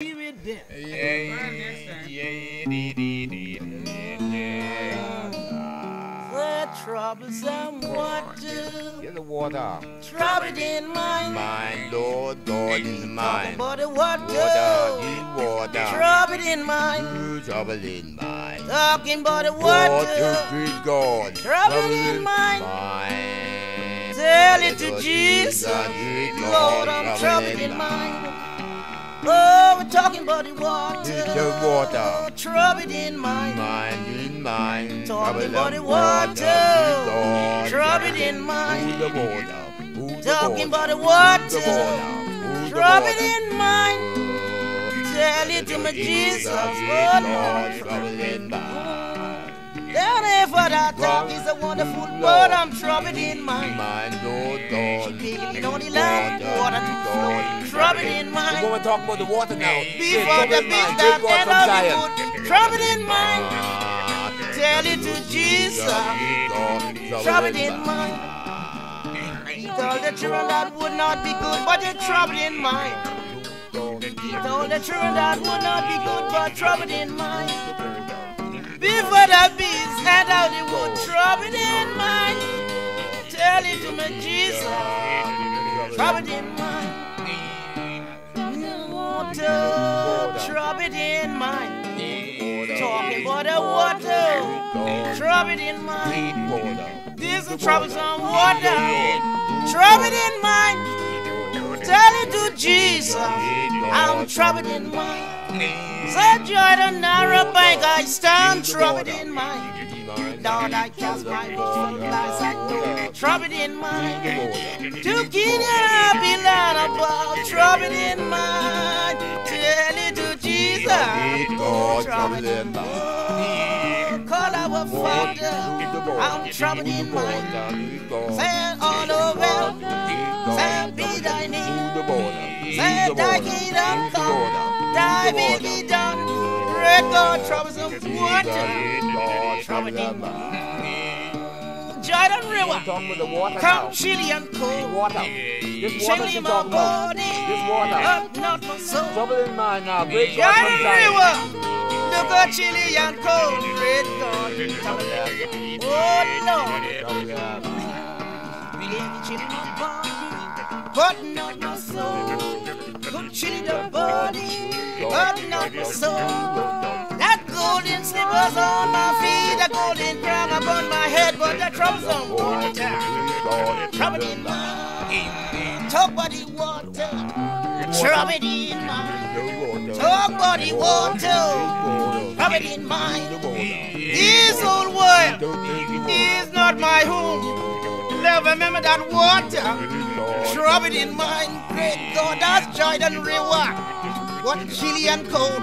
Leave it there. The troublesome water. Get the water. Trouble in my mind. Mine, Lord God is mine. But the water. Water, in water. Trouble in mind. Ooh, Trouble in mine. Talking about the Water, water. good God. Trouble in mine. mine. Tell it to Jesus. Lord, I'm troubled in mind. Oh, we're talking about the water. The water. Troubled in mind. Mine, in mine. Talking Trouble about the water. Troubled in mind. The water. Talking about water. the water. the water. Ooh, the Troubled in mind. Tell it to my Jesus. Trouble in mine. For that talk is a wonderful word. I'm troubled in mind. Mine, Lord God. Baby, don't allow water to flow. Troubled in mind. We're mind. going to talk about the water now. Before the beast that end of the wood. Troubled in mind. Tell it to Jesus. Troubled in mind. He told the children that would not be good, but they're troubled in mind. He told the children that would not be good, but troubled in mind. Before the beast head out the wood, troubled in mind. Tell it to me, Jesus. Troubled in mind. Water, troubled in mind. Talking about the water, troubled in mind. This is troublesome water, troubled in mind. Tell it to Jesus, I'm troubled in mind. Said Jordan, narrow bank, I stand troubled in mind. Lord, I cast my voice lies I know, troubled in mind. To Canaan, be land above, troubled in mind. Tell it to Jesus, troubled in mind. Call our Father, I'm troubled in mind. Say all over, be thy name. Say kingdom come, thy will be done. Red God, troublesome water, troubled in mind. Jordan River, come chilly and cold. Water. This water Chilly my body, This water. up not my soul. Trouble in mind now. Great Jordan. River, look at chilly and cold. Red God. Oh Lord, Baby, chilly my body, but not my soul. Good chilly the body, but not my soul. That golden slippers on my feet, that golden crown upon my head, but the troublesome water, trouble in mind. Talk about the water, trouble in mind. Talk about water, trouble in mind. This old world is not my home. Love, remember that water. Trouble in mind, great God, that's Jordan River. What chilly and cold.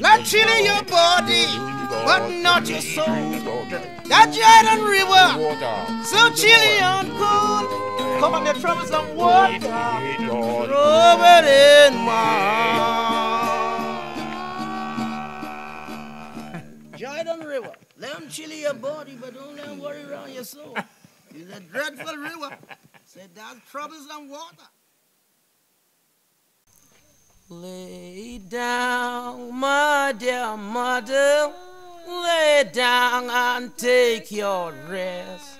Not chilly your body, but not your soul. That Jordan River, so chilly and cold. Come on, the troublesome water. Trouble in mind. Jordan River, let them chilly your body, but don't let worry around your soul. It's a dreadful river. Say that's troublesome water. Lay down, my dear mother. Lay down and take your rest.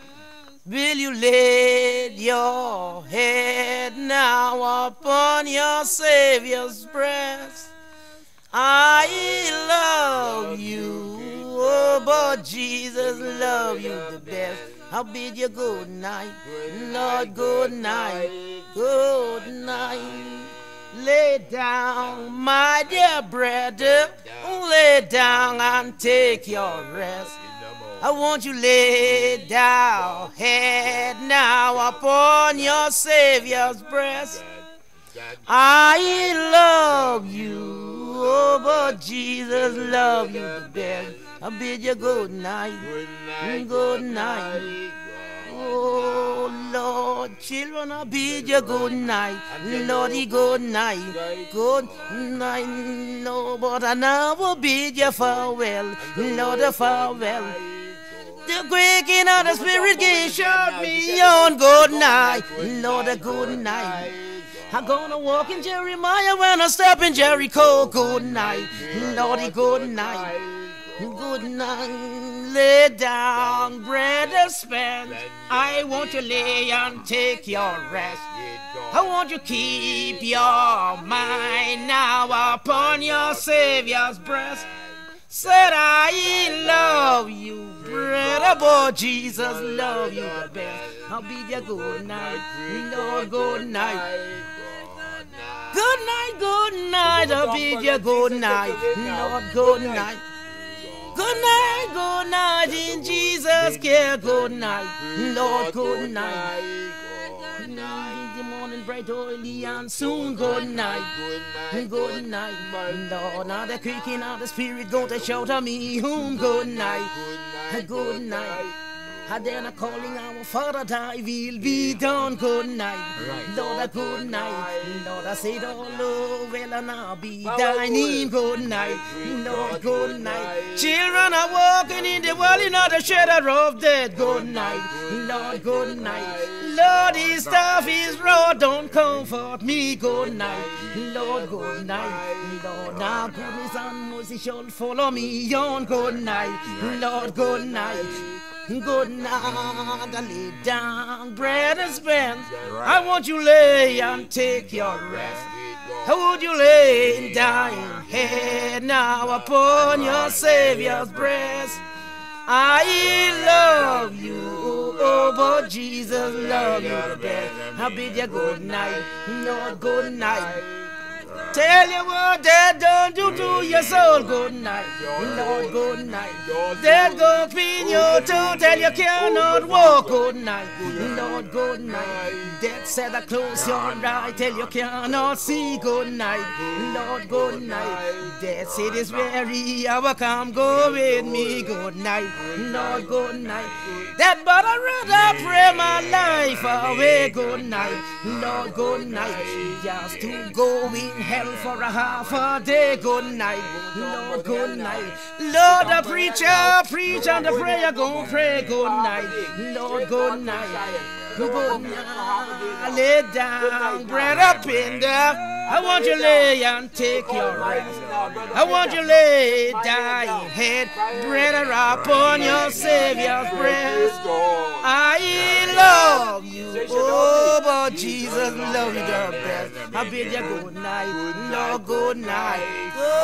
Will you lay your head now upon your Savior's breast? I love you, oh, but Jesus love you the best. I'll bid you good night, Lord, good night, good night. Lay down, my dear brother, lay down and take your rest. I want you lay down, head now upon your Savior's breast. I love you, oh, but Jesus love you the best. I bid you good night, good night. Mm, oh Lord, children, I bid you good night, Lordy, good night, good night. No, but I never bid you farewell, Lord, farewell. The quaking of the spirit gate showed me on good night, Lord, a good night. I'm gonna walk in Jeremiah when I step in Jericho. Good night, Lordy, good night. Good night, lay down, bread and spend. I want you lay and take your rest. I want you keep your mind now upon your Savior's breast. Said I love you, brother, boy, Jesus love you the best. I'll be there good night, Lord, good night. Good night, good night, I'll be there good night, Lord, good night. Good night, good night, in Jesus' care, good night, Lord, good night. Good night the morning, bright, early, and soon, good night. Good night, Lord. Now the creaking of the spirit going to shelter me home. Good night, good night. And then a calling our Father, thy will be done. Good night, Lord, a good night. Lord, I said oh, all over, and I'll be name. Good night, Lord, good night. Children are walking in the valley, not the shadow of death. Good night, Lord, good night. Lord, his staff is raw, don't comfort me. Good night, Lord, good night. Lord, now goodness and mercy shall follow me on. Good night, Lord, good night. Good night, I lay down, bread and spend. I want you lay and take your rest. How would you lay in dying head now upon your Savior's breast? I love you, oh, but Jesus love you the best. I bid you good night, Lord, good night. Tell you what that done do to your soul. Good night, Lord, good night. That go clean your toe, tell you cannot walk. Good night, Lord, good night. That said I close your eye, tell you cannot see. Good night, Lord, good night. That said it's weary hour, come go with me. Good night, Lord, good night. That but I rather pray my life away. Good night, Lord, good night. Just to go in hell for a half a day. Good night, Lord, good night. Lord, the preacher preach and the prayer go pray. Good night, Lord, good night. Good night. Lay down, bread up in there. I want you lay and take your rest. I want you lay dying head, bread up on your Savior's breast. I love you, oh, but Jesus love you the best. I bid you good night, Lord, good night, good night. Oh,